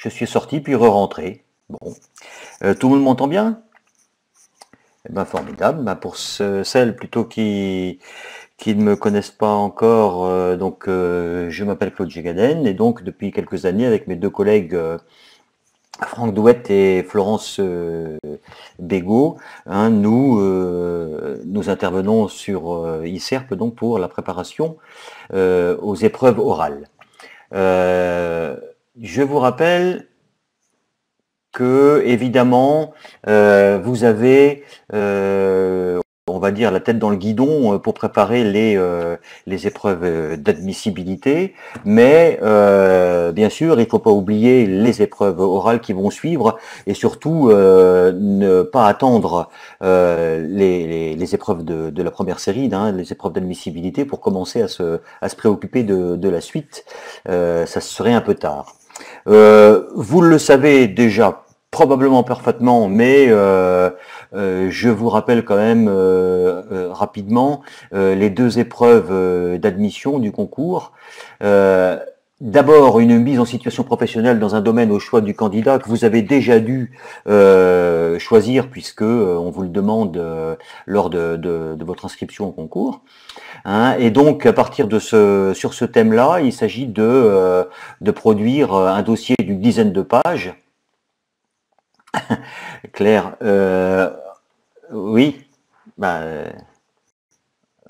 Je suis sorti puis re-rentré. Bon. Euh, tout le monde m'entend bien? Eh ben, formidable. Ben, pour celles plutôt qui, ne me connaissent pas encore, euh, donc je m'appelle Claude Gégaden et donc depuis quelques années avec mes deux collègues Franck Douette et Florence euh, Bégaud, hein, nous, euh, intervenons sur euh, ICERP pour la préparation aux épreuves orales. Je vous rappelle que évidemment vous avez on va dire, la tête dans le guidon euh, pour préparer les, euh, les épreuves euh, d'admissibilité. Mais bien sûr, il ne faut pas oublier les épreuves orales qui vont suivre et surtout ne pas attendre les, les, épreuves de, de, la première série, hein, les épreuves d'admissibilité, pour commencer à se, à se préoccuper de, de la suite. ça serait un peu tard. Vous le savez déjà probablement parfaitement, mais euh, euh, je vous rappelle quand même euh, rapidement les deux épreuves d'admission du concours. D'abord, une mise en situation professionnelle dans un domaine au choix du candidat que vous avez déjà dû choisir puisque on vous le demande lors de, votre inscription au concours. Hein. et donc, à partir de ce, sur ce thème-là, il s'agit de, de produire un dossier d'une dizaine de pages Claire, euh, oui, bah,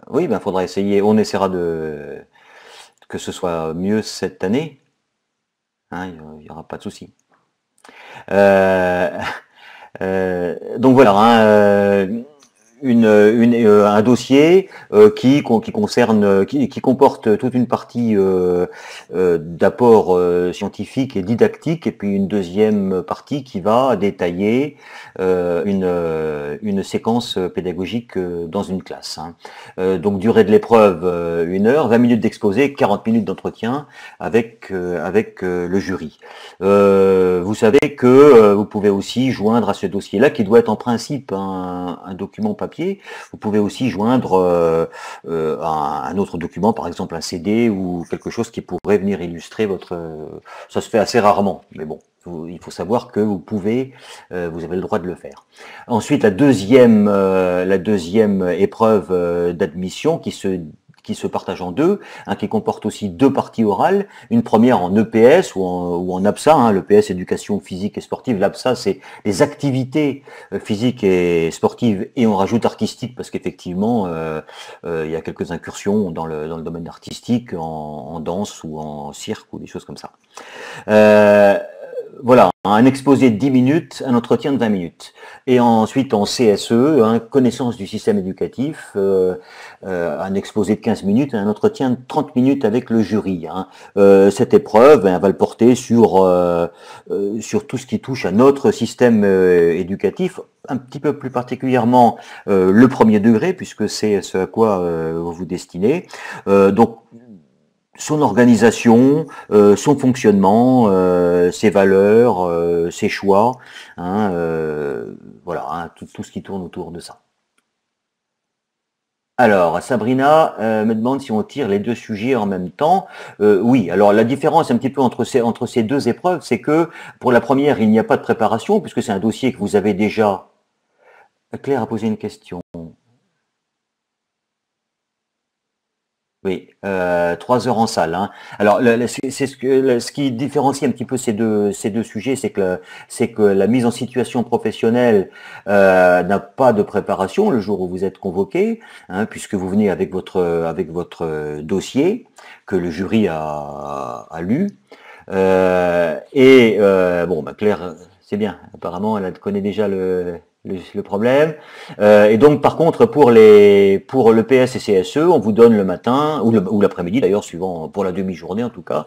oui, ben faudra essayer. On essaiera de que ce soit mieux cette année. Hein, il n'y aura pas de souci. Euh, euh, donc voilà. Hein, une, euh, un dossier euh, qui, qui concerne, qui, comporte toute une partie euh, d'apport scientifique et didactique, et puis une deuxième partie qui va détailler une, une séquence pédagogique dans une classe. Hein. donc durée de l'épreuve, une heure, 20 minutes d'exposé, 40 minutes d'entretien avec, avec le jury. vous savez que vous pouvez aussi joindre à ce dossier-là, qui doit être en principe un, un document papier, vous pouvez aussi joindre euh, euh, un, autre document, par exemple un CD ou quelque chose qui pourrait venir illustrer votre... Ça se fait assez rarement, mais bon, il faut savoir que vous pouvez, euh, vous avez le droit de le faire. Ensuite, la deuxième, la deuxième épreuve d'admission qui se qui se partage en deux, hein, qui comporte aussi deux parties orales, une première en EPS ou en, ou en APSA, hein, l'EPS éducation physique et sportive, l'APSA c'est les activités euh, physiques et sportives et on rajoute artistique parce qu'effectivement euh, euh, il y a quelques incursions dans le, dans le domaine artistique, en, en, danse ou en cirque ou des choses comme ça. voilà, un exposé de 10 minutes, un entretien de 20 minutes. Et ensuite en CSE, hein, connaissance du système éducatif, euh, euh, un exposé de 15 minutes, un entretien de 30 minutes avec le jury. Hein. Euh, cette épreuve, elle va le porter sur, sur tout ce qui touche à notre système éducatif, un petit peu plus particulièrement le premier degré, puisque c'est ce à quoi vous vous destinez. donc son organisation, euh, son fonctionnement, euh, ses valeurs, euh, ses choix, hein, voilà, hein, tout, ce qui tourne autour de ça. Alors, Sabrina me demande si on tire les deux sujets en même temps. oui, alors la différence un petit peu entre ces, entre ces deux épreuves, c'est que pour la première, il n'y a pas de préparation, puisque c'est un dossier que vous avez déjà. Claire a posé une question. Oui, euh, trois heures en salle. Hein. Alors, c'est ce, que, ce qui différencie un petit peu ces deux, ces deux sujets, c'est que, c'est que la mise en situation professionnelle euh, n'a pas de préparation le jour où vous êtes convoqué, hein, puisque vous venez avec votre, avec votre dossier que le jury a, a lu. Euh, et bon, bah, Claire, c'est bien. Apparemment, elle connaît déjà le, le, problème. Euh, et donc, par contre, pour les pour le PS et CSE, on vous donne le matin ou l'après-midi, d'ailleurs, suivant pour la demi-journée en tout cas,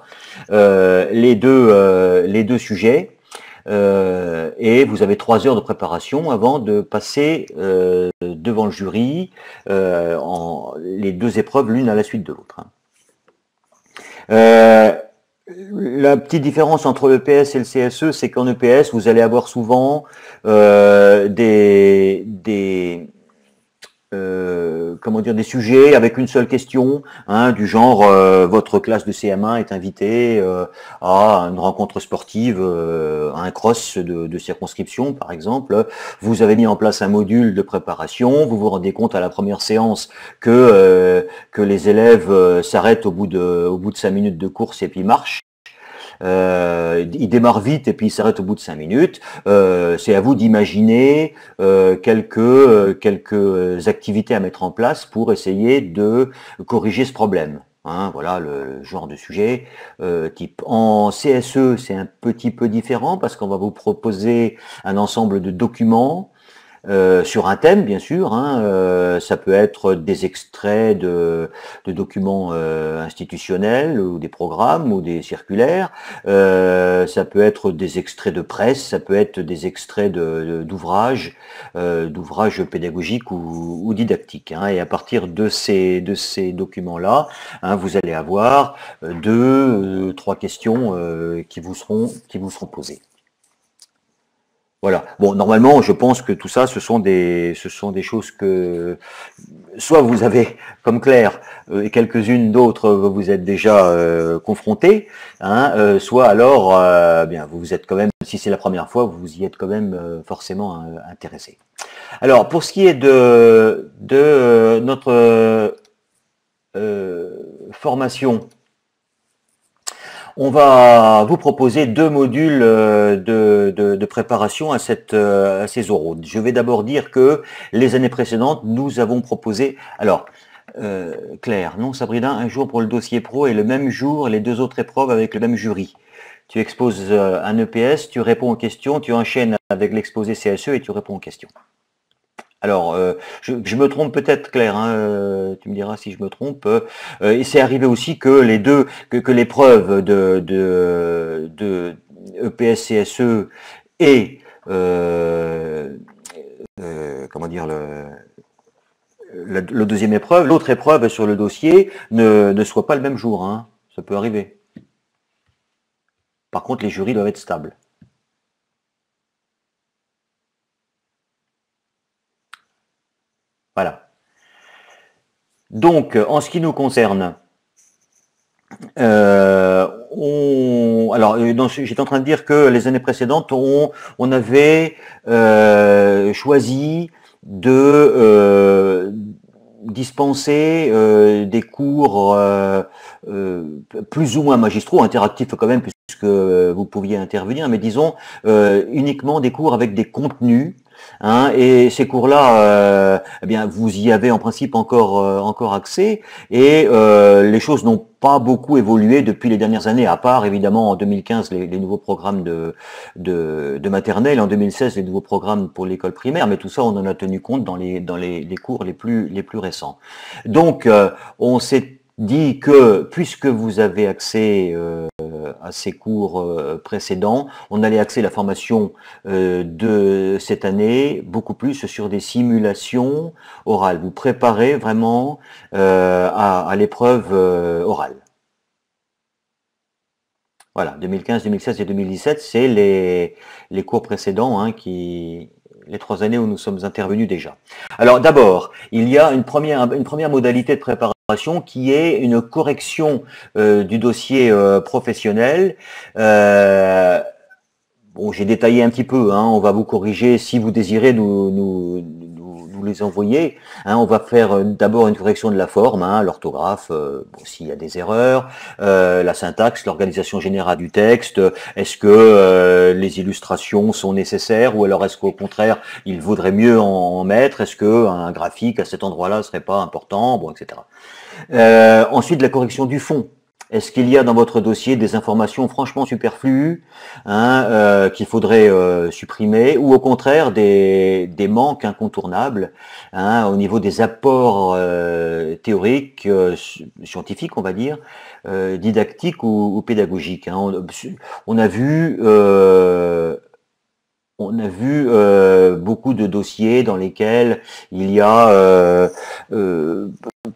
euh, les deux euh, les deux sujets. et vous avez trois heures de préparation avant de passer devant le jury en les deux épreuves l'une à la suite de l'autre. Hein. La petite différence entre l'EPS et le CSE, c'est qu'en EPS, vous allez avoir souvent euh, des, des, euh, comment dire, des sujets avec une seule question, hein, du genre euh, votre classe de CM1 est invitée euh, à une rencontre sportive, à un cross de, circonscription par exemple. Vous avez mis en place un module de préparation, vous vous rendez compte à la première séance que que les élèves s'arrêtent au bout de au bout de cinq minutes de course et puis marchent. Euh, il démarre vite et puis il s'arrête au bout de cinq minutes. Euh, c'est à vous d'imaginer euh, quelques, quelques activités à mettre en place pour essayer de corriger ce problème. Hein, voilà le, genre de sujet. type en CSE, c'est un petit peu différent parce qu'on va vous proposer un ensemble de documents euh, sur un thème, bien sûr. Hein, euh, ça peut être des extraits de, documents euh, institutionnels ou des programmes ou des circulaires. ça peut être des extraits de presse, ça peut être des extraits d'ouvrages, d'ouvrages pédagogiques ou, didactiques. Hein. et à partir de ces, documents-là, hein, vous allez avoir deux, trois questions qui vous seront posées. Voilà. Bon, normalement, je pense que tout ça, ce sont des, ce sont des choses que soit vous avez, comme Claire, euh, et quelques-unes d'autres, vous êtes déjà euh, confrontés, hein, euh, soit alors, bien, vous vous êtes quand même, si c'est la première fois, vous y êtes quand même forcément intéressé. Alors, pour ce qui est de, de notre formation on va vous proposer deux modules euh, de, préparation euh, à ces oraux. Je vais d'abord dire que les années précédentes, nous avons proposé... Alors, euh, Claire, non Sabrina, un jour pour le dossier pro et le même jour les deux autres épreuves avec le même jury. Tu exposes un EPS, tu réponds aux questions, tu enchaînes avec l'exposé CSE et tu réponds aux questions. Alors, euh, je, me trompe peut-être, Claire, hein, euh, tu me diras si je me trompe. Euh, et c'est arrivé aussi que les deux, que, l'épreuve de, de, de EPS CSE et comment dire le, le deuxième épreuve, l'autre épreuve sur le dossier ne, ne soit pas le même jour. Hein. Ça peut arriver. Par contre, les jurys doivent être stables. Voilà. Donc, en ce qui nous concerne, euh, alors, euh, j'étais en train de dire que les années précédentes, on, avait euh, choisi de dispenser des cours plus ou moins magistraux, interactifs quand même, puisque vous pouviez intervenir, mais disons uniquement des cours avec des contenus Hein, et ces cours-là, euh, eh bien, vous y avez en principe encore euh, encore accès. Et euh, les choses n'ont pas beaucoup évolué depuis les dernières années, à part évidemment en 2015 les, nouveaux programmes de, de, de, maternelle, en 2016 les nouveaux programmes pour l'école primaire, mais tout ça on en a tenu compte dans les dans les, les cours les plus les plus récents. Donc on s'est dit que puisque vous avez accès euh, à ces cours euh, précédents, on allait axer la formation euh, de cette année beaucoup plus sur des simulations orales. Vous préparez vraiment à, l'épreuve orale. Voilà, 2015, 2016 et 2017, c'est les, les cours précédents hein, les trois années où nous sommes intervenus déjà. Alors d'abord, il y a une première, une première modalité de préparation qui est une correction euh, du dossier euh, professionnel. Euh, bon, j'ai détaillé un petit peu, hein, on va vous corriger si vous désirez nous, nous, les envoyer. Hein, on va faire d'abord une correction de la forme, hein, l'orthographe, s'il y a des erreurs, la syntaxe, l'organisation générale du texte, est-ce que les illustrations sont nécessaires ou alors est-ce qu'au contraire il vaudrait mieux en, mettre, est-ce qu'un graphique à cet endroit-là serait pas important, bon, etc. Euh, ensuite, la correction du fond. Est-ce qu'il y a dans votre dossier des informations franchement superflues hein, euh, qu'il faudrait euh, supprimer ou au contraire des, manques incontournables hein, au niveau des apports théoriques, scientifiques on va dire, didactiques ou, pédagogiques hein? on, a vu on a vu beaucoup de dossiers dans lesquels il y a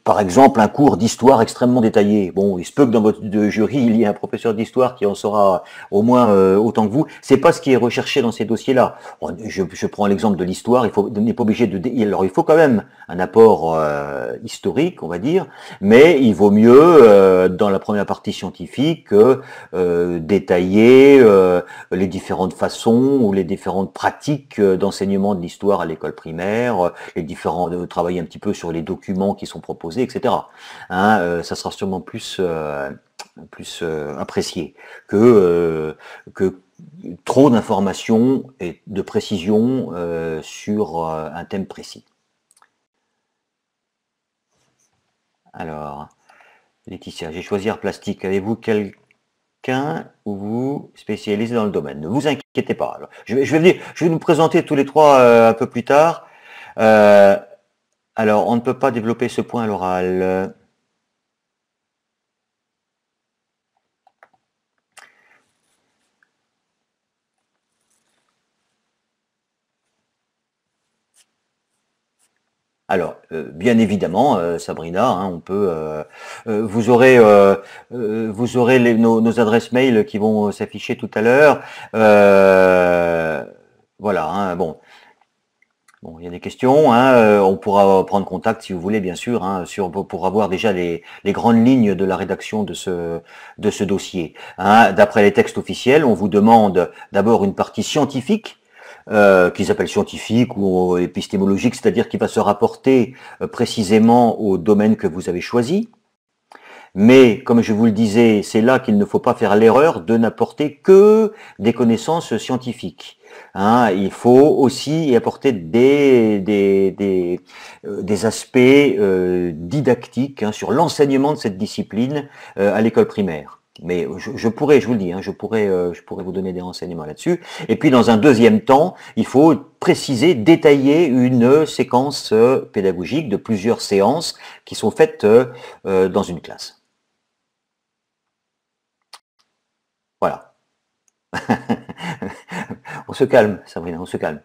par exemple, un cours d'histoire extrêmement détaillé. Bon, il se peut que dans votre jury, il y ait un professeur d'histoire qui en saura au moins euh, autant que vous. C'est pas ce qui est recherché dans ces dossiers-là. Je, prends l'exemple de l'histoire. Il faut, n'est pas obligé de. Alors, il faut quand même un apport euh, historique, on va dire, mais il vaut mieux euh, dans la première partie scientifique détailler les différentes façons ou les différentes pratiques d'enseignement de l'histoire à l'école primaire, les différents travailler un petit peu sur les documents qui sont proposés etc. Hein, euh, ça sera sûrement plus, euh, plus euh, apprécié que, que trop d'informations et de précisions sur un thème précis. Alors, Laetitia, j'ai choisi art plastique. Avez-vous quelqu'un ou vous spécialisé dans le domaine? Ne vous inquiétez pas. je, vais, je, vais venir, je vais nous présenter tous les trois un peu plus tard. Alors, on ne peut pas développer ce point à l'oral. Alors, euh, bien évidemment, euh, Sabrina, hein, on peut. Euh, vous aurez, nos, adresses mail qui vont s'afficher tout à l'heure. voilà. Hein, bon, Bon, il y a des questions. Hein, euh, on pourra prendre contact si vous voulez, bien sûr, hein, pour avoir déjà les, grandes lignes de la rédaction de ce, dossier. Hein. D'après les textes officiels, on vous demande d'abord une partie scientifique, euh, qu'ils appellent scientifique ou épistémologique, c'est-à-dire qui va se rapporter euh, précisément au domaine que vous avez choisi. Mais, comme je vous le disais, c'est là qu'il ne faut pas faire l'erreur de n'apporter que des connaissances scientifiques. Hein, il faut aussi y apporter des, euh, aspects euh, didactiques hein, sur l'enseignement de cette discipline euh, à l'école primaire. Mais je, pourrais, je vous le dis, hein, je, pourrais, je pourrais vous donner des renseignements là-dessus. Et puis dans un deuxième temps, il faut préciser, détailler une séquence pédagogique de plusieurs séances qui sont faites dans une classe. Voilà. on se calme, Sabrina, on se calme.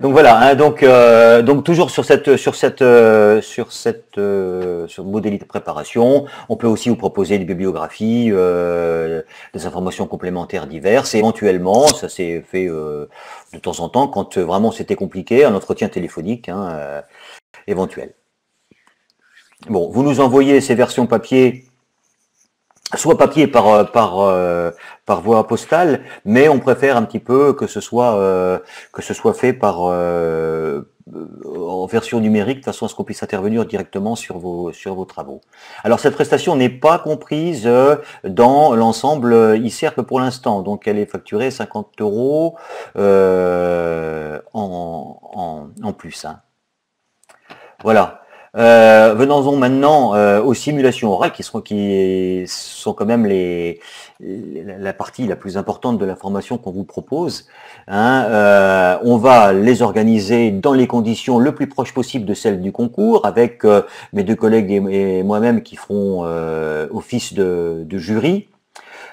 Donc voilà, hein, donc, euh, donc toujours sur cette sur cette euh, sur cette euh, sur de préparation, on peut aussi vous proposer des bibliographies, des informations complémentaires diverses, et éventuellement, ça s'est fait de temps en temps quand vraiment c'était compliqué, un entretien téléphonique hein, éventuel. Bon, vous nous envoyez ces versions papier soit papier par euh, par euh, par voie postale, mais on préfère un petit peu que ce soit euh, que ce soit fait par en version numérique de façon à ce qu'on puisse intervenir directement sur vos sur vos travaux. Alors cette prestation n'est pas comprise dans l'ensemble ICERP pour l'instant, donc elle est facturée 50 euros en, en, en plus. Hein. Voilà. Euh, venons-en maintenant euh, aux simulations orales qui sont, qui sont quand même les, la partie la plus importante de la formation qu'on vous propose. Hein. Euh, on va les organiser dans les conditions le plus proches possible de celles du concours, avec mes deux collègues et, moi-même qui feront office de, de jury.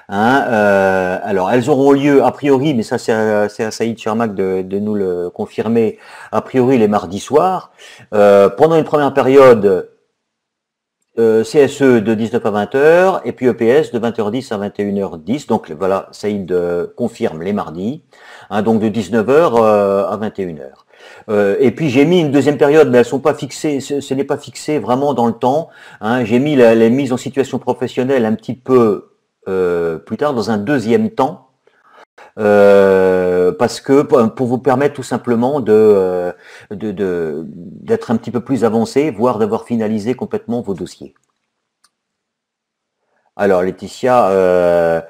Hein, euh, alors, elles auront lieu a priori, mais ça c'est à, Saïd Chermak de, nous le confirmer, a priori les mardis soirs. Euh, pendant une première période, euh, CSE de 19 à 20h et puis EPS de 20h10 à 21h10. Donc voilà, Saïd confirme les mardis, hein, donc de 19h à 21h. et puis j'ai mis une deuxième période, mais elles sont pas fixées, ce, n'est pas fixé vraiment dans le temps. Hein. j'ai mis la, les mises en situation professionnelle un petit peu euh, plus tard dans un deuxième temps, euh, parce que pour vous permettre tout simplement de d'être un petit peu plus avancé, voire d'avoir finalisé complètement vos dossiers. Alors Laetitia, euh,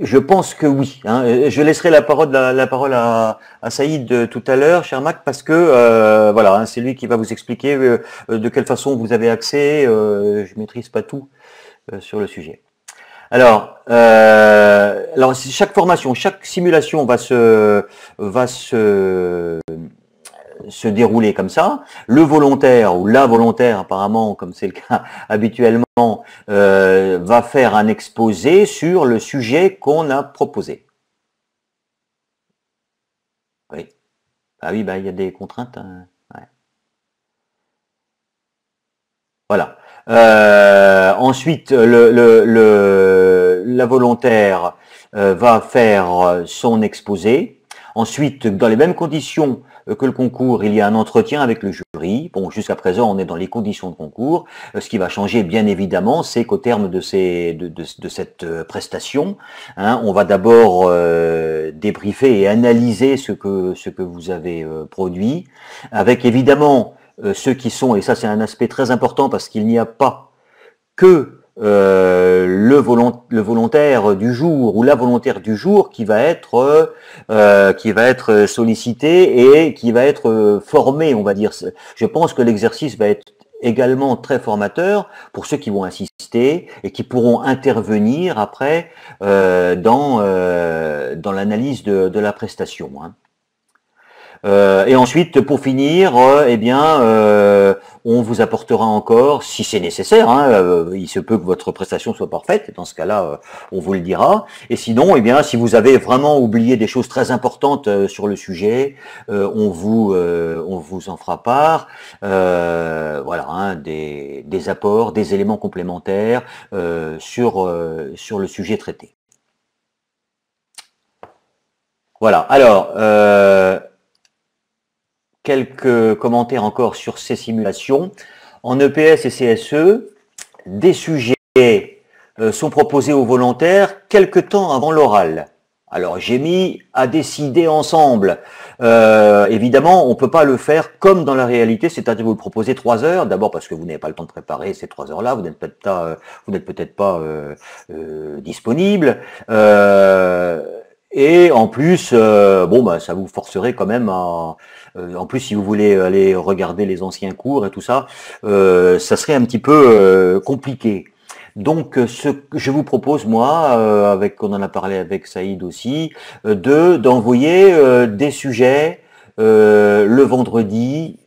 je pense que oui. Hein. Je laisserai la parole, à, Saïd tout à l'heure, cher Mac, parce que voilà, hein, c'est lui qui va vous expliquer de quelle façon vous avez accès. je maîtrise pas tout. Euh, sur le sujet. Alors, euh, alors, chaque formation, chaque simulation va se, va se, se dérouler comme ça. Le volontaire ou la volontaire, apparemment, comme c'est le cas habituellement, euh, va faire un exposé sur le sujet qu'on a proposé. Oui. Ah oui, bah, il y a des contraintes. Hein. Voilà. Euh, ensuite, le, le, la volontaire euh, va faire son exposé. Ensuite, dans les mêmes conditions que le concours, il y a un entretien avec le jury. Bon, jusqu'à présent, on est dans les conditions de concours. Ce qui va changer, bien évidemment, c'est qu'au terme de, ces, de, de, de cette prestation, hein, on va d'abord euh, débriefer et analyser ce que, ce que vous avez produit, avec évidemment euh, ceux qui sont, et ça c'est un aspect très important parce qu'il n'y a pas que euh, le, volontaire du jour ou la volontaire du jour qui va être euh, qui va être sollicité et qui va être formé, on va dire. Je pense que l'exercice va être également très formateur pour ceux qui vont assister et qui pourront intervenir après dans, dans l'analyse de, la prestation. Hein. Euh, et ensuite, pour finir, euh, eh bien, euh, on vous apportera encore, si c'est nécessaire, hein, il se peut que votre prestation soit parfaite, dans ce cas-là, on vous le dira. Et sinon, eh bien, si vous avez vraiment oublié des choses très importantes sur le sujet, on vous, on vous en fera part. voilà, hein, des, des, apports, des éléments complémentaires sur sur le sujet traité. Voilà. Alors. Quelques commentaires encore sur ces simulations. En EPS et CSE, des sujets euh, sont proposés aux volontaires quelque temps avant l'oral. Alors j'ai mis à décider ensemble. Euh, évidemment, on ne peut pas le faire comme dans la réalité, c'est-à-dire vous le proposez trois heures, d'abord parce que vous n'avez pas le temps de préparer ces trois heures-là, vous n'êtes peut-être pas, euh, vous n'êtes peut-être pas disponible. Et en plus, bon bah ça vous forcerait quand même à, euh, en plus, si vous voulez aller regarder les anciens cours et tout ça, euh, ça serait un petit peu euh, compliqué. Donc, ce que je vous propose, moi, avec, on en a parlé avec Saïd aussi, de d'envoyer des sujets le vendredi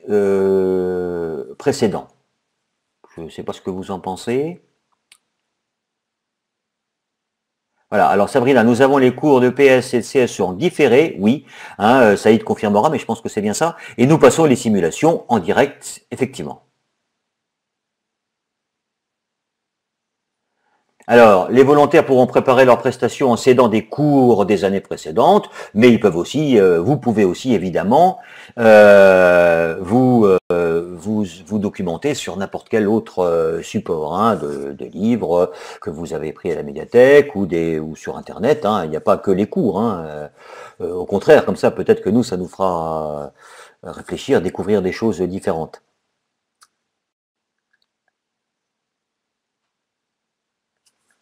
précédent. Je ne sais pas ce que vous en pensez. Voilà, alors Sabrina, nous avons les cours de PS et de CS en différé, oui, hein, euh, Saïd confirmera, mais je pense que c'est bien ça. Et nous passons les simulations en direct, effectivement. Alors, les volontaires pourront préparer leurs prestations en cédant des cours des années précédentes, mais ils peuvent aussi, euh, vous pouvez aussi évidemment euh, vous, euh, documenter sur n'importe quel autre support, hein, de, livres que vous avez pris à la médiathèque ou sur Internet. Hein. il n'y a pas que les cours. Hein. au contraire, comme ça, peut-être que nous, ça nous fera réfléchir, découvrir des choses différentes.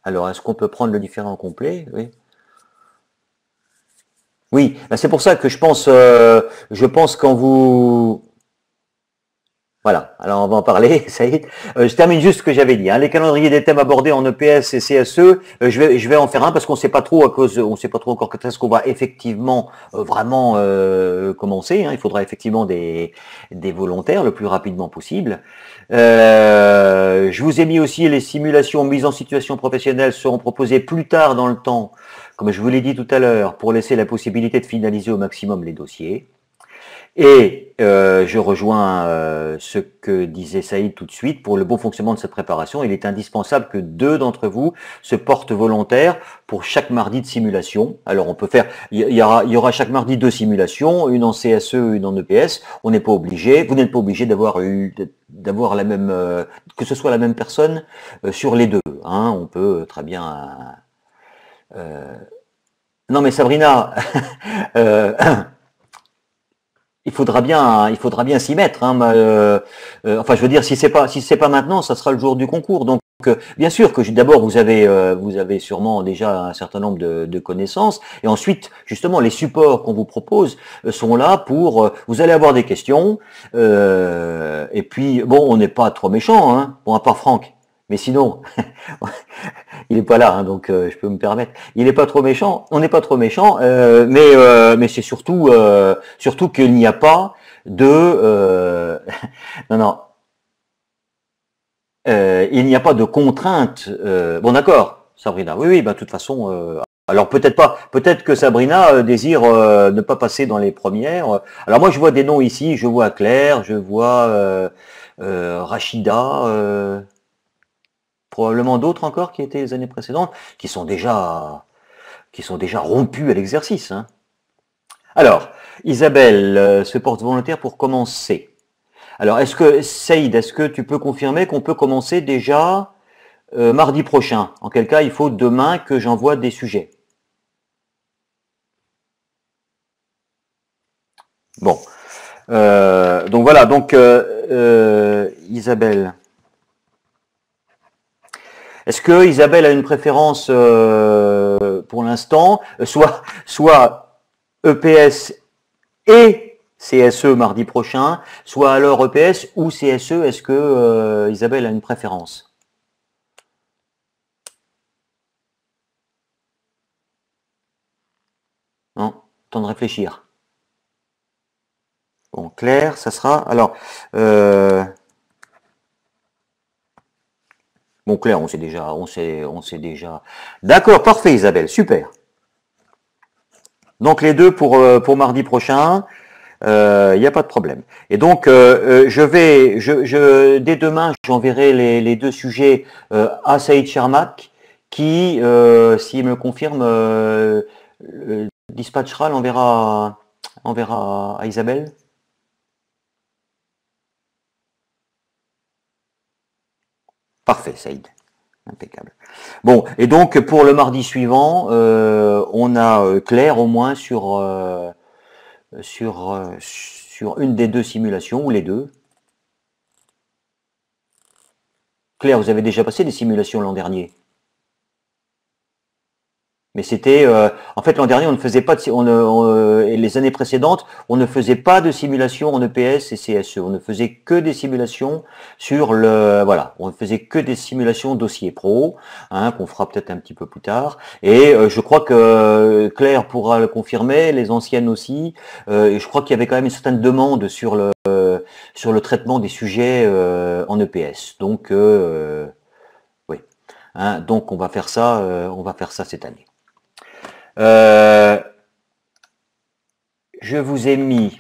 Alors, est-ce qu'on peut prendre le différent complet? Oui. Oui, ben, c'est pour ça que je pense, euh, je pense quand vous... Voilà, alors on va en parler, ça. Euh, je termine juste ce que j'avais dit. Hein. Les calendriers des thèmes abordés en EPS et CSE, euh, je, vais, je vais en faire un parce qu'on ne sait pas trop à cause, on sait pas trop encore quand est-ce qu'on va effectivement vraiment commencer. Hein. Il faudra effectivement des, des volontaires le plus rapidement possible. Euh, je vous ai mis aussi les simulations mises en situation professionnelle seront proposées plus tard dans le temps, comme je vous l'ai dit tout à l'heure, pour laisser la possibilité de finaliser au maximum les dossiers. Et euh, je rejoins euh, ce que disait Saïd tout de suite. Pour le bon fonctionnement de cette préparation, il est indispensable que deux d'entre vous se portent volontaires pour chaque mardi de simulation. Alors on peut faire, il y, aura, il y aura chaque mardi deux simulations, une en CSE, une en EPS. On n'est pas obligé, vous n'êtes pas obligé d'avoir eu d'avoir la même, euh, que ce soit la même personne sur les deux. Hein. On peut très bien. non mais Sabrina. il faudra bien, il faudra bien s'y mettre. Hein, euh, euh, enfin, je veux dire, si c'est pas, si c'est pas maintenant, ça sera le jour du concours. Donc, euh, bien sûr que d'abord vous avez, vous avez sûrement déjà un certain nombre de, connaissances, et ensuite, justement, les supports qu'on vous propose sont là pour. vous allez avoir des questions, et puis, bon, on n'est pas trop méchant, hein, bon, à part Franck. Mais sinon, il n'est pas là, hein, donc euh, je peux me permettre. Il n'est pas trop méchant. On n'est pas trop méchant, euh, mais euh, mais c'est surtout surtout qu'il n'y a pas de non non. il n'y a pas de contrainte. bon d'accord, Sabrina. Oui oui, bah de toute façon. alors peut-être pas, peut-être que Sabrina désire ne pas passer dans les premières. Alors moi je vois des noms ici, je vois Claire, je vois Rachida, probablement d'autres encore qui étaient les années précédentes, qui sont déjà, qui sont déjà rompus à l'exercice. Hein. Alors, Isabelle se porte volontaire pour commencer. Alors, est-ce que, Saïd, est-ce que tu peux confirmer qu'on peut commencer déjà euh, mardi prochain? En quel cas, il faut demain que j'envoie des sujets. Bon. Euh, donc voilà, donc euh, Isabelle. Est-ce que Isabelle a une préférence pour l'instant, soit, soit EPS et CSE mardi prochain, soit alors EPS ou CSE, est-ce que euh, Isabelle a une préférence? Non, temps de réfléchir. Bon, Claire, ça sera. Alors, euh, bon, Claire, on sait déjà, on sait, on sait déjà. D'accord, parfait, Isabelle, super. Donc les deux pour, euh, pour mardi prochain il euh, n'y a pas de problème. Et donc, euh, je vais, je, dès demain, j'enverrai les, deux sujets à Saïd Shermak, qui, s'il me confirme, dispatchera, l'enverra enverra à Isabelle. Parfait, Saïd. Impeccable. Bon, et donc pour le mardi suivant, on a Claire au moins sur sur, euh, sur une des deux simulations, ou les deux. Claire, vous avez déjà passé des simulations l'an dernier? Mais c'était, euh, en fait, l'an dernier, on ne faisait pas de, on, et les années précédentes, on ne faisait pas de simulation en EPS et CSE. On ne faisait que des simulations sur le, voilà, on ne faisait que des simulations dossier pro, hein, qu'on fera peut-être un petit peu plus tard. Et euh, je crois que Claire pourra le confirmer, les anciennes aussi. Euh, et je crois qu'il y avait quand même une certaine demande sur le, sur le traitement des sujets en EPS. Donc, oui. Hein, donc on va faire ça, on va faire ça cette année. Euh, je vous ai mis.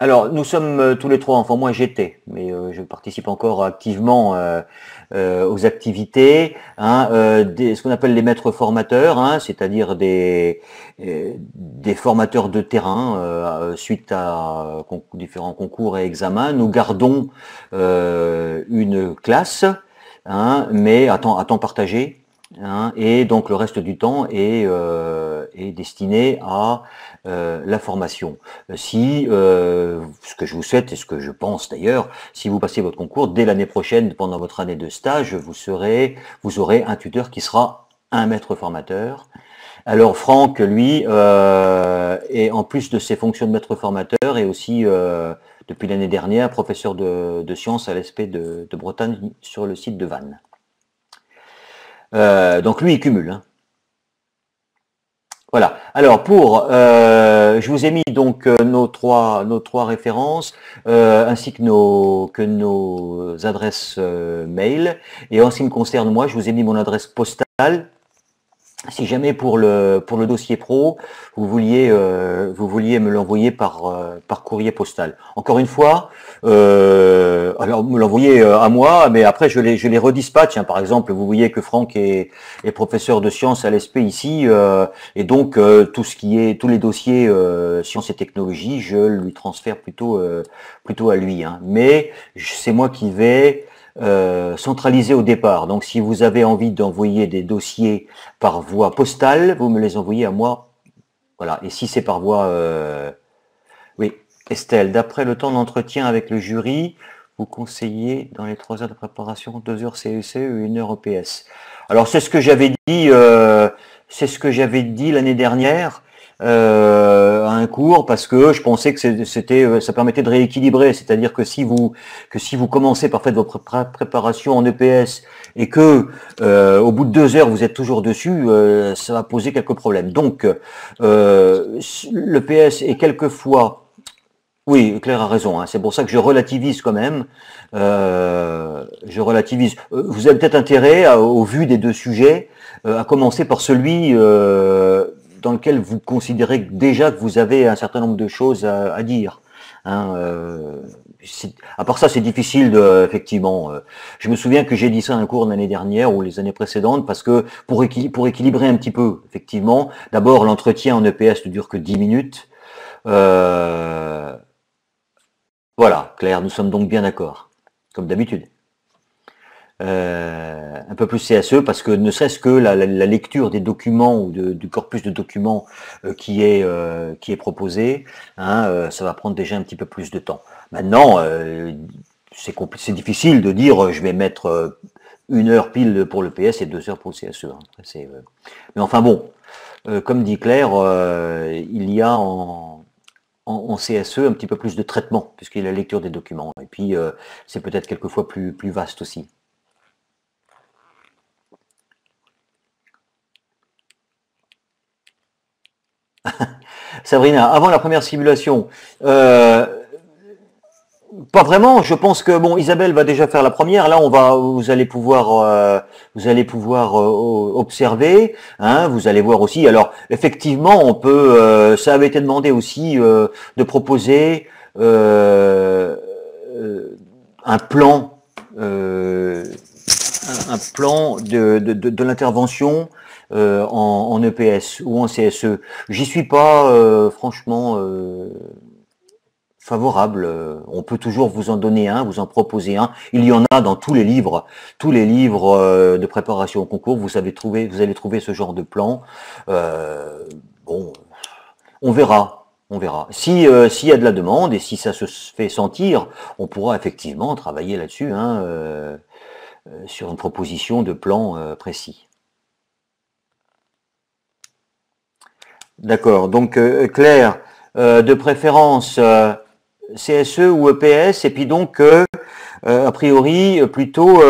Alors, nous sommes euh, tous les trois, enfin moi j'étais, mais euh, je participe encore activement aux activités, hein, ce qu'on appelle les maîtres formateurs, hein, c'est-à-dire des, formateurs de terrain suite à différents concours et examens. Nous gardons une classe, hein, mais à temps partagé, Hein, et donc le reste du temps est, euh, est destiné à euh, la formation. Si, euh, ce que je vous souhaite et ce que je pense d'ailleurs, si vous passez votre concours, dès l'année prochaine, pendant votre année de stage, vous, serez, vous aurez un tuteur qui sera un maître formateur. Alors Franck, lui, est en plus de ses fonctions de maître formateur, et aussi depuis l'année dernière professeur de, sciences à l'ESP de, de Bretagne sur le site de Vannes. Euh, donc lui, il cumule. Hein. Voilà. Alors pour, euh, je vous ai mis donc euh, nos trois nos trois références ainsi que nos que nos adresses mail. Et en ce qui me concerne moi, je vous ai mis mon adresse postale si jamais pour le pour le dossier pro, vous vouliez euh, vous vouliez me l'envoyer par euh, par courrier postal. Encore une fois, euh, alors me l'envoyer à moi, mais après je les je les redispatche. Hein. Par exemple, vous voyez que Franck est, est professeur de sciences à l'ESP ici, et donc tout ce qui est tous les dossiers sciences et technologies, je lui transfère plutôt plutôt à lui. Hein. Mais c'est moi qui vais euh, centralisé au départ. Donc si vous avez envie d'envoyer des dossiers par voie postale, vous me les envoyez à moi. Voilà. Et si c'est par voie... Euh, oui, Estelle, d'après le temps d'entretien avec le jury, vous conseillez dans les trois heures de préparation deux heures CEC ou une heure EPS. Alors c'est ce que j'avais dit, euh, c'est ce que j'avais dit l'année dernière euh, un cours parce que je pensais que c'était euh, ça permettait de rééquilibrer, c'est-à-dire que si vous que si vous commencez par faire votre préparation en EPS et que euh, au bout de deux heures vous êtes toujours dessus, euh, ça va poser quelques problèmes. Donc l'EPS est quelquefois oui, Claire a raison. Hein. C'est pour ça que je relativise quand même. Je relativise. Vous avez peut-être intérêt, au vu des deux sujets, à commencer par celui dans lequel vous considérez déjà que vous avez un certain nombre de choses à, dire. Hein, euh, à part ça, c'est difficile de, effectivement. Euh, je me souviens que j'ai dit ça un cours l'année dernière ou les années précédentes parce que pour, pour équilibrer un petit peu, effectivement, d'abord l'entretien en EPS ne dure que 10 minutes. Euh, voilà, Claire, nous sommes donc bien d'accord, comme d'habitude. Euh, un peu plus CSE parce que ne serait-ce que la, lecture des documents ou du corpus de documents euh, qui, est, euh, qui est proposé, hein, ça va prendre déjà un petit peu plus de temps. Maintenant, c'est difficile de dire je vais mettre une heure pile pour le PS et deux heures pour le CSE. Hein. mais enfin bon, comme dit Claire, il y a en, en, CSE un petit peu plus de traitement, puisqu'il y a la lecture des documents. Et puis, c'est peut-être quelquefois plus, plus vaste aussi. Sabrina, avant la première simulation, euh, pas vraiment. Je pense que bon, Isabelle va déjà faire la première. Là, on va, vous allez pouvoir, euh, vous allez pouvoir euh, observer. Hein, vous allez voir aussi. Alors, effectivement, on peut. ça avait été demandé aussi de proposer un plan, un, plan de, de l'intervention euh, en, EPS ou en CSE. J'y suis pas euh, franchement euh, favorable. On peut toujours vous en donner un, vous en proposer un. Il y en a dans tous les livres, tous les livres de préparation au concours. Vous vous allez trouver ce genre de plan. bon, on verra. On verra. Si s'il y a de la demande et si ça se fait sentir, on pourra effectivement travailler là-dessus, hein, sur une proposition de plan précis. D'accord. Donc euh, Claire, euh, de préférence euh, CSE ou EPS, et puis donc a priori plutôt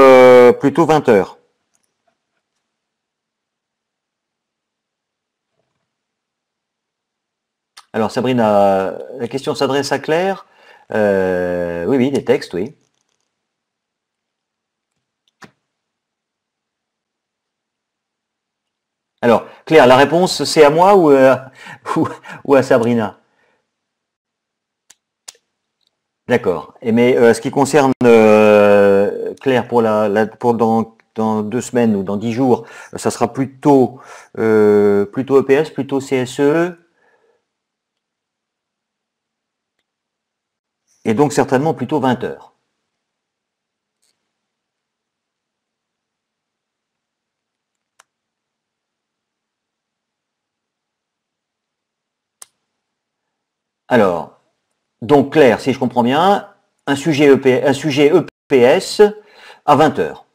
plutôt 20 heures. Alors Sabrina, la question s'adresse à Claire. oui, oui, des textes, oui. Alors, Claire, la réponse, c'est à moi ou, euh, à Sabrina? D'accord. Mais euh, ce qui concerne euh, Claire pour la, pour dans, deux semaines ou dans dix jours, ça sera plutôt plutôt EPS, plutôt CSE. Et donc certainement plutôt 20 heures. Alors, donc Claire, si je comprends bien, un sujet, EPS à 20 heures.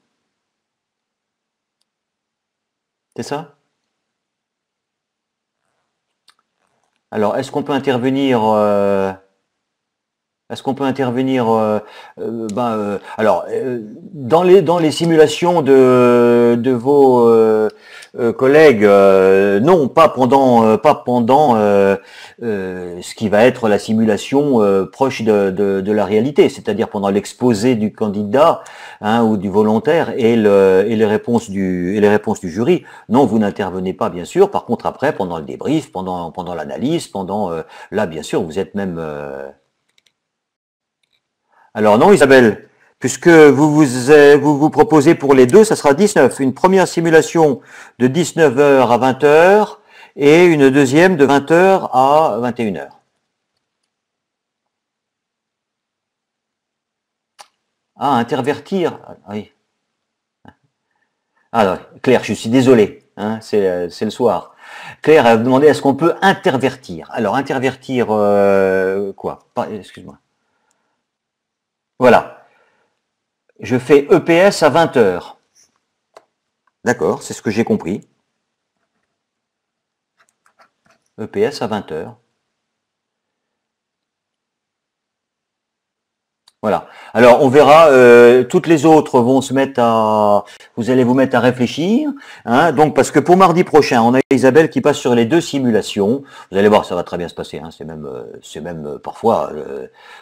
C'est ça? Alors, est-ce qu'on peut intervenir euh, est-ce qu'on peut intervenir euh, euh, ben, Alors, dans, les, simulations de vos collègues, non, pas pendant, pas pendant euh, ce qui va être la simulation euh, proche de, la réalité, c'est-à-dire pendant l'exposé du candidat hein, ou du volontaire et, les réponses du, et les réponses du jury. Non, vous n'intervenez pas, bien sûr. Par contre, après, pendant le débrief, pendant, pendant l'analyse, pendant euh, là, bien sûr, vous êtes même. Alors non, Isabelle. Puisque vous vous, vous vous proposez pour les deux, ça sera 19. Une première simulation de 19h à 20h, et une deuxième de 20h à 21h. Ah, intervertir. Ah, oui. Ah, Claire, je suis désolé, hein, c'est le soir. Claire a demandé est-ce qu'on peut intervertir? Alors, intervertir euh, quoi? Excuse-moi. Voilà. Je fais EPS à 20h. D'accord, c'est ce que j'ai compris. EPS à 20h. Voilà. Alors on verra, euh, toutes les autres vont se mettre à, vous allez vous mettre à réfléchir, hein, donc parce que pour mardi prochain, on a Isabelle qui passe sur les deux simulations. Vous allez voir, ça va très bien se passer. Hein, c'est même, euh, euh, parfois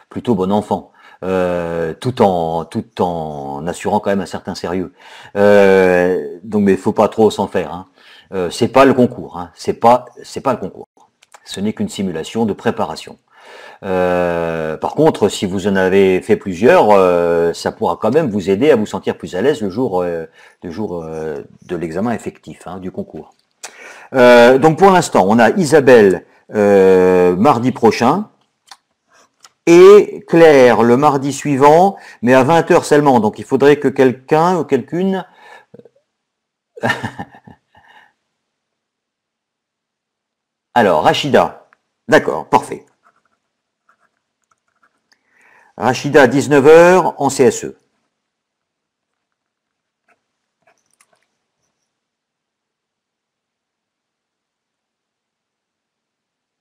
plutôt bon enfant, tout en, tout en assurant quand même un certain sérieux. donc mais faut pas trop s'en faire. Hein. c'est pas le concours, hein, c'est pas, c'est pas le concours. Ce n'est qu'une simulation de préparation. par contre, si vous en avez fait plusieurs, ça pourra quand même vous aider à vous sentir plus à l'aise le jour, le jour de l'examen effectif hein, du concours. donc pour l'instant, on a Isabelle mardi prochain et Claire le mardi suivant, mais à 20h seulement. Donc il faudrait que quelqu'un ou quelqu'une Alors, Rachida. D'accord, parfait. Rachida, 19h en CSE.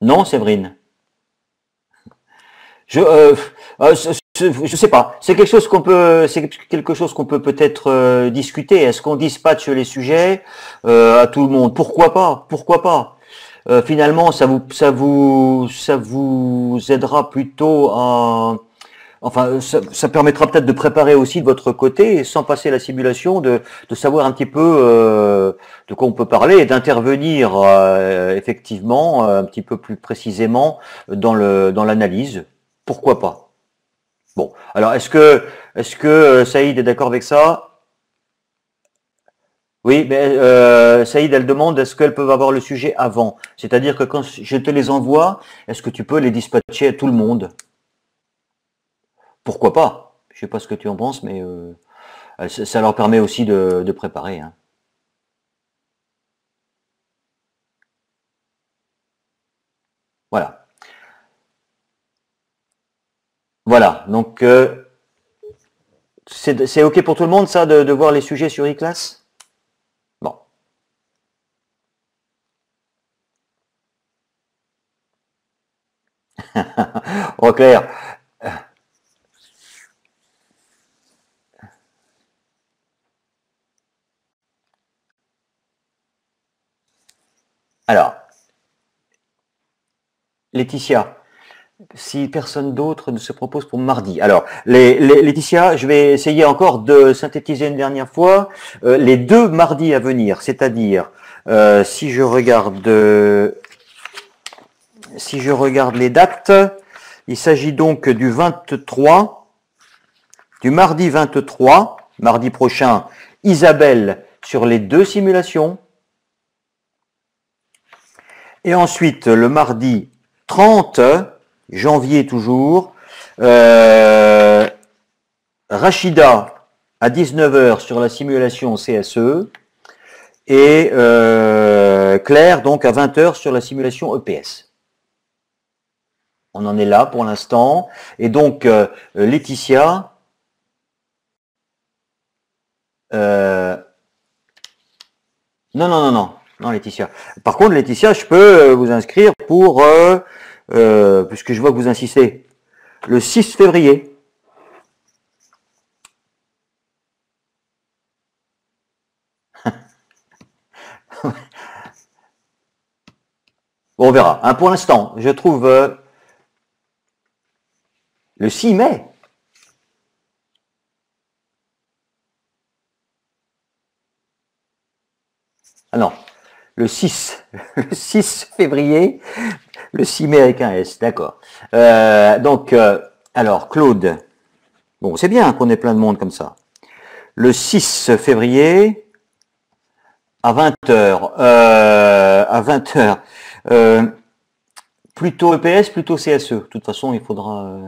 Non, Séverine Je euh, euh je sais pas. C'est quelque chose qu'on peut, c'est quelque chose qu'on peut peut-être euh, discuter. Est-ce qu'on dispatche les sujets euh, à tout le monde? Pourquoi pas? Pourquoi pas? Finalement, ça vous, ça vous, ça vous aidera plutôt à, enfin, ça, permettra peut-être de préparer aussi de votre côté, sans passer la simulation, de, de savoir un petit peu de quoi on peut parler et d'intervenir effectivement un petit peu plus précisément dans le, dans l'analyse. Pourquoi pas? Bon, alors est-ce que, est-ce que euh, Saïd est d'accord avec ça? Oui, mais euh, Saïd, elle demande est-ce qu'elles peuvent avoir le sujet avant? C'est-à-dire que quand je te les envoie, est-ce que tu peux les dispatcher à tout le monde? Pourquoi pas? Je sais pas ce que tu en penses, mais euh, ça leur permet aussi de, préparer. Hein. Voilà. Voilà, donc euh, c'est OK pour tout le monde ça de, voir les sujets sur e-class? Bon. oh Claire. Alors, Laetitia, si personne d'autre ne se propose pour mardi. Alors, les, Laetitia, je vais essayer encore de synthétiser une dernière fois euh, les deux mardis à venir, c'est-à-dire euh, si je regarde si je regarde les dates, il s'agit donc du 23, du mardi 23, mardi prochain, Isabelle sur les deux simulations. Et ensuite, le mardi 30, janvier toujours. Euh, Rachida à 19h sur la simulation CSE et euh, Claire donc à 20h sur la simulation EPS. On en est là pour l'instant. Et donc euh, Laetitia, non, non, non, non, non, Laetitia. Par contre, Laetitia, je peux vous inscrire pour euh, puisque je vois que vous insistez, le 6 février. on verra. Hein, pour l'instant, je trouve euh, le 6 mai. Ah non, le 6, le 6 février, le 6 mai avec un S, d'accord. Euh, donc, euh, alors, Claude, bon, c'est bien qu'on ait plein de monde comme ça. Le 6 février, à 20h, euh, à 20h, plutôt EPS, plutôt CSE. De toute façon, il faudra...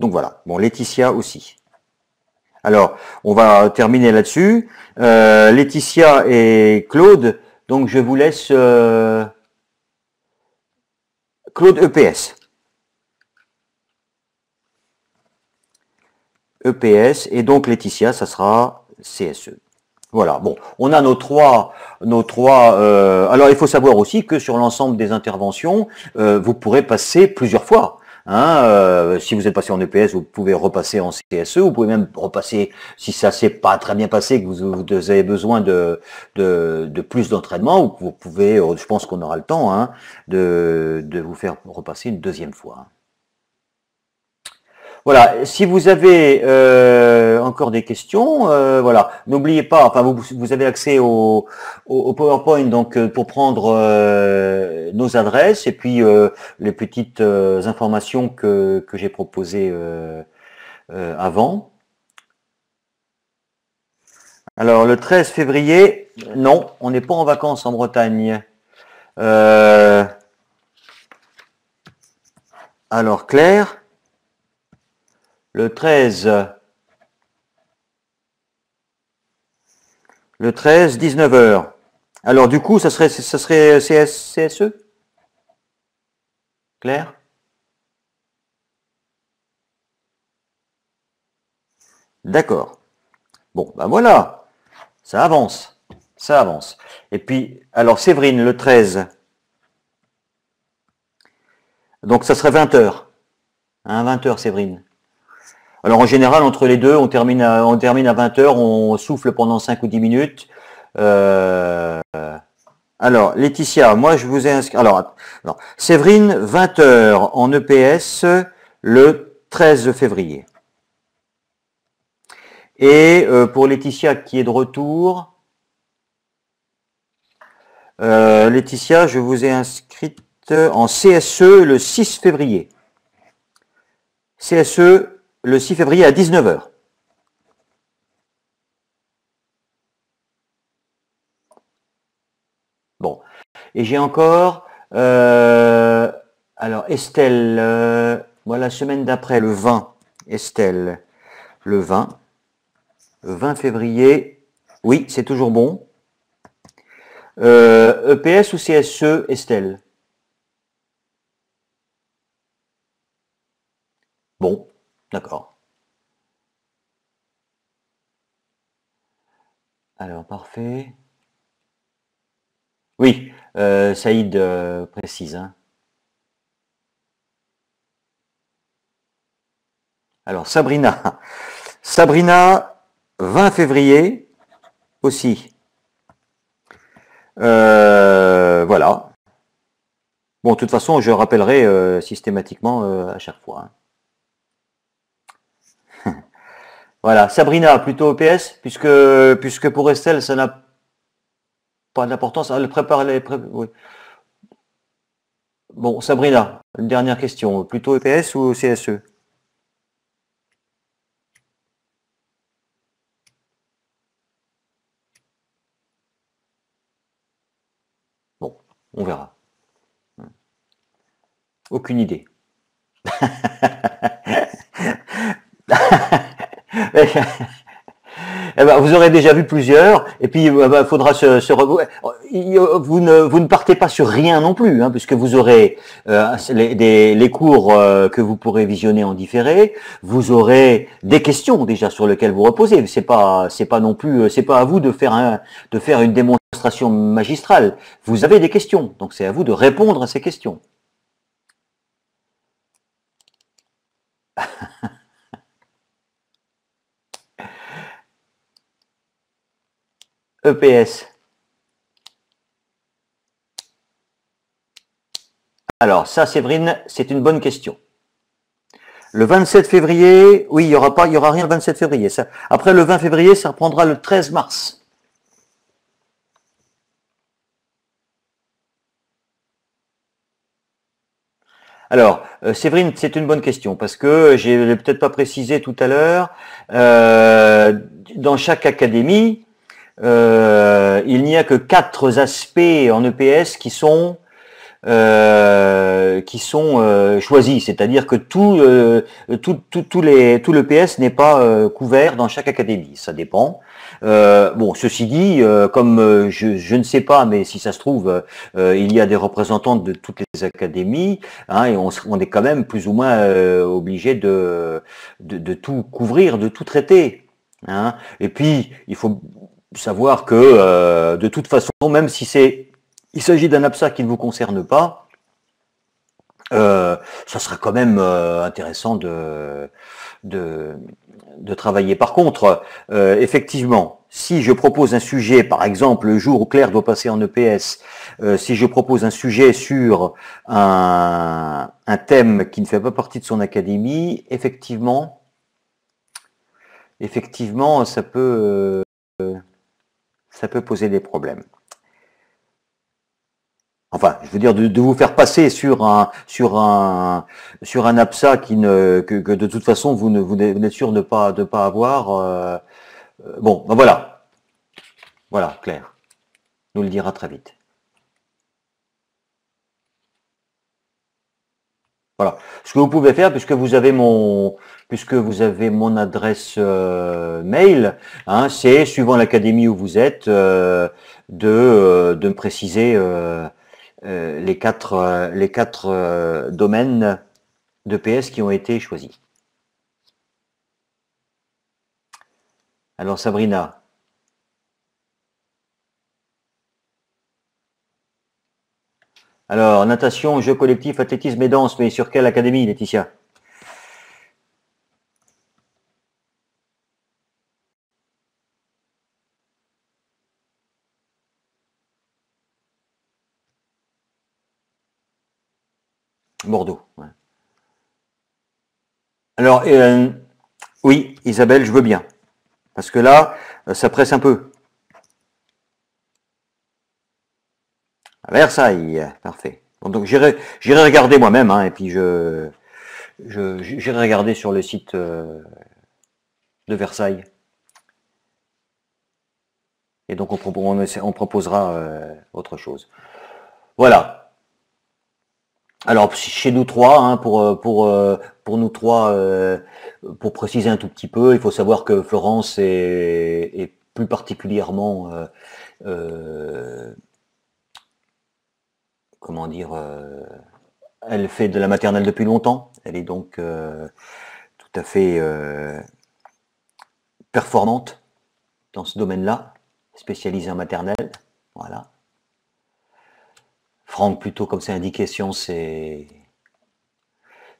Donc voilà, bon, Laetitia aussi. Alors, on va terminer là-dessus. Laetitia et Claude, donc je vous laisse... Claude EPS. EPS et donc Laetitia, ça sera CSE. Voilà, bon, on a nos trois. Euh, alors il faut savoir aussi que sur l'ensemble des interventions, euh, vous pourrez passer plusieurs fois. Hein, euh, si vous êtes passé en EPS, vous pouvez repasser en CSE, vous pouvez même repasser, si ça s'est pas très bien passé, que vous, avez besoin de, de, plus d'entraînement, vous pouvez, euh, je pense qu'on aura le temps, hein, de, de vous faire repasser une deuxième fois. Voilà, si vous avez euh, encore des questions, euh, voilà, n'oubliez pas, enfin vous, avez accès au, PowerPoint donc euh, pour prendre nos adresses et puis les petites informations que j'ai proposées avant. Alors le 13 février, non, on n'est pas en vacances en Bretagne. alors Claire, le 13 Le 13, 19h. Alors du coup, ça serait, ça serait CSE Claire? D'accord. Bon, ben voilà. Ça avance. Ça avance. Et puis, alors Séverine, le 13. Donc ça serait 20h. Hein, 20h, Séverine. Alors en général, entre les deux, on termine à, on termine à 20h, on souffle pendant 5 ou 10 minutes. Euh, alors, Laetitia, moi je vous ai inscrit. Alors, Séverine, 20h en EPS le 13 février. Et euh, pour Laetitia qui est de retour, euh, Laetitia, je vous ai inscrite en CSE le 6 février. CSE le 6 février à 19h. Bon. Et j'ai encore, euh, alors Estelle, euh, voilà, semaine d'après, le 20, Estelle, le 20, le 20 février, oui, c'est toujours bon. EPS euh, e ou CSE, Estelle? Bon, D'accord. Alors, parfait. Oui, euh, Saïd euh, précise. Hein. Alors, Sabrina. Sabrina, 20 février aussi. Euh, voilà. Bon, de toute façon, je rappellerai systématiquement à chaque fois. Hein. Voilà, Sabrina, plutôt EPS, puisque, puisque pour Estelle, ça n'a pas d'importance. Elle prépare les... Bon, Sabrina, une dernière question. Plutôt EPS ou CSE Bon, on verra. Aucune idée. Eh ben, vous aurez déjà vu plusieurs, et puis il euh, bah, faudra se, se vous ne vous ne partez pas sur rien non plus, hein, puisque vous aurez euh, les, les, cours euh, que vous pourrez visionner en différé, vous aurez des questions déjà sur lesquelles vous reposez. C'est pas c'est pas non plus c'est pas à vous de faire un de faire une démonstration magistrale. Vous avez des questions, donc c'est à vous de répondre à ces questions. EPS. Alors, ça, Séverine, c'est une bonne question. Le 27 février, oui, il n'y aura aura rien le 27 février. Après le 20 février, ça reprendra le 13 mars. Alors, euh, Séverine, c'est une bonne question parce que j'ai peut-être pas précisé tout à l'heure. Euh, dans chaque académie, euh, il n'y a que quatre aspects en EPS qui sont euh, qui sont euh, choisis, c'est-à-dire que tout, tout, tout, tout, les, tout l'EPS n'est pas couvert dans chaque académie, ça dépend. bon, ceci dit, comme je, ne sais pas, mais si ça se trouve, il y a des représentants de toutes les académies, hein, et on, on, est quand même plus ou moins obligé de, de, de, tout couvrir, de tout traiter. Hein. Et puis, il faut savoir que euh, de toute façon, même si c'est il s'agit d'un absa qui ne vous concerne pas, euh, ça sera quand même euh, intéressant de, de, de, travailler. Par contre, effectivement, si je propose un sujet, par exemple, le jour où Claire doit passer en EPS, si je propose un sujet sur un, un, thème qui ne fait pas partie de son académie, effectivement, effectivement, ça peut ça peut poser des problèmes. Enfin, je veux dire de, vous faire passer sur un sur un sur un ne que, de toute façon vous ne vous n'êtes sûr de pas de pas avoir. Euh, euh, bon, ben voilà, voilà, Claire, nous le dira très vite. Voilà. Ce que vous pouvez faire, puisque vous avez mon, puisque vous avez mon adresse euh, mail, hein, c'est suivant l'académie où vous êtes, euh, de, euh, de me préciser les quatre, les quatre domaines de PS qui ont été choisis. Alors Sabrina, Alors, natation, jeux collectifs, athlétisme et danse, mais sur quelle académie, Laetitia? Bordeaux. Alors, euh, oui, Isabelle, je veux bien. Parce que là, euh, ça presse un peu. Versailles, parfait. donc j'irai regarder moi-même, hein, et puis je j'irai regarder sur le site euh, de Versailles. Et donc on, proposera euh, autre chose. Voilà. Alors chez nous trois, hein, pour, euh, pour, pour nous trois, pour préciser un tout petit peu, il faut savoir que Florence est plus particulièrement comment dire, euh, elle fait de la maternelle depuis longtemps. Elle est donc euh, tout à fait euh, performante dans ce domaine-là, spécialisée en maternelle. Voilà. Franck, plutôt comme c'est indiqué, sciences et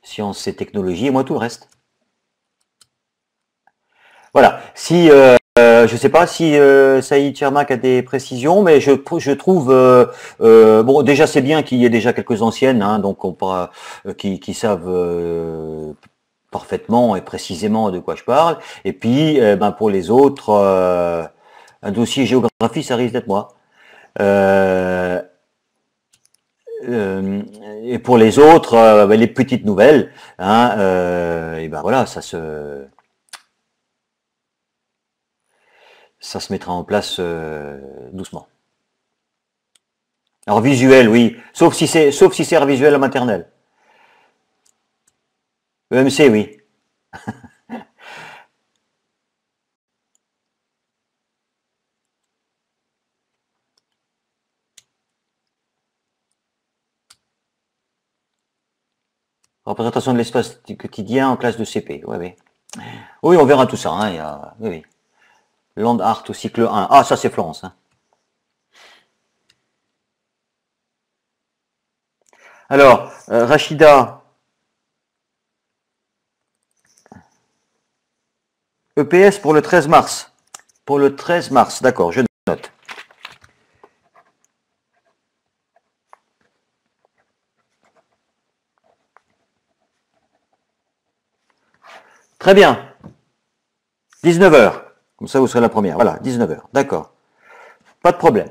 sciences et technologies, et moi tout le reste. Voilà. Si je ne sais pas si euh, Saïd Chermak a des précisions, mais je, trouve euh, euh, bon déjà c'est bien qu'il y ait déjà quelques anciennes, hein, donc on qui, qui, savent parfaitement et précisément de quoi je parle. Et puis ben pour les autres, un dossier géographie, ça risque d'être moi. et pour les autres, ben, les petites nouvelles, hein, et ben voilà, ça se ça se mettra en place euh, doucement. Alors visuel, oui, sauf si c'est sauf si c'est un visuel à maternelle. EMC, oui. Représentation de l'espace quotidien en classe de CP, oui, oui. Oui, on verra tout ça. Hein, il y a... Land Art au cycle 1. Ah, ça c'est Florence. Hein. Alors, euh, Rachida. EPS pour le 13 mars. Pour le 13 mars, d'accord, je note. Très bien. 19h. Comme ça, vous serez la première. Voilà, 19h. D'accord. Pas de problème.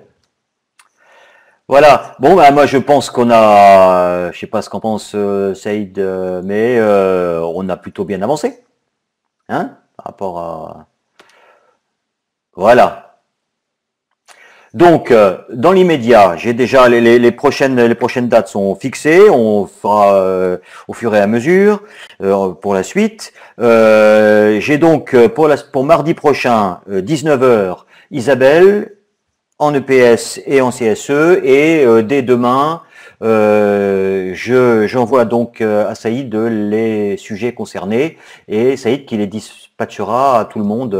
Voilà. Bon, ben, moi, je pense qu'on a, je sais pas ce qu'en pense euh, Saïd, euh, mais euh, on a plutôt bien avancé. Hein Par rapport à... Voilà. Donc, euh, dans l'immédiat, j'ai déjà les, prochaines, les prochaines dates sont fixées. On fera euh, au fur et à mesure euh, pour la suite. j'ai donc pour, pour mardi prochain, 19h, Isabelle en EPS et en CSE. Et dès demain, je j'envoie donc à Saïd les sujets concernés et Saïd qui les dispatchera à tout le monde.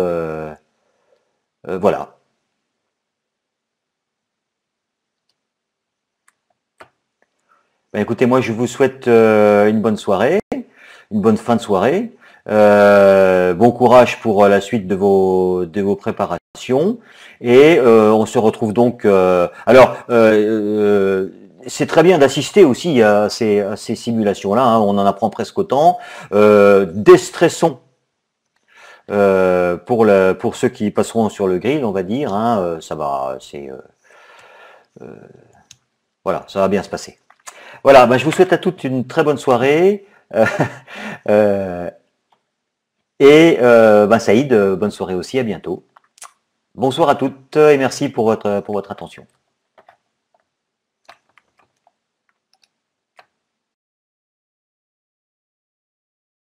voilà. Ben, écoutez, moi je vous souhaite euh, une bonne soirée, une bonne fin de soirée. Euh, bon courage pour euh, la suite de vos préparations et on se retrouve donc. alors c'est très bien d'assister aussi à ces, simulations-là. Hein, on en apprend presque autant. déstressons pour ceux qui passeront sur le grill, on va dire. Hein, ça va, c'est Voilà, ça va bien se passer. Voilà, bah, je vous souhaite à toutes une très bonne soirée. Euh, et ben Saïd, bonne soirée aussi, à bientôt. Bonsoir à toutes et merci pour votre attention.